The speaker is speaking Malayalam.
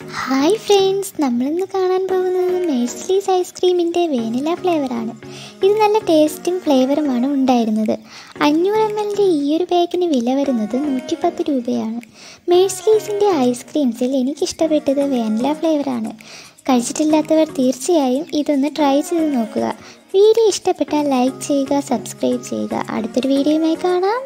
ഹായ് ഫ്രണ്ട്സ് നമ്മളിന്ന് കാണാൻ പോകുന്നത് മേഴ്സ്ലീസ് ഐസ്ക്രീമിന്റെ വേനില ഫ്ലേവറാണ് ഇത് നല്ല ടേസ്റ്റും ഫ്ലേവറുമാണ് ഉണ്ടായിരുന്നത്. അഞ്ഞൂറ് എം എല്ലിന്റെ ഈ ഒരു പാക്കിന് വില വരുന്നത് നൂറ്റിപ്പത്ത് രൂപയാണ്. മേഴ്സ്ലീസിന്റെ ഐസ്ക്രീംസിൽ എനിക്കിഷ്ടപ്പെട്ടത് വേനില ഫ്ലേവറാണ് കഴിച്ചിട്ടില്ലാത്തവർ തീർച്ചയായും ഇതൊന്ന് ട്രൈ ചെയ്ത് നോക്കുക. വീഡിയോ ഇഷ്ടപ്പെട്ടാൽ ലൈക്ക് ചെയ്യുക സബ്സ്ക്രൈബ് ചെയ്യുക. അടുത്തൊരു വീഡിയോയുമായി കാണാം.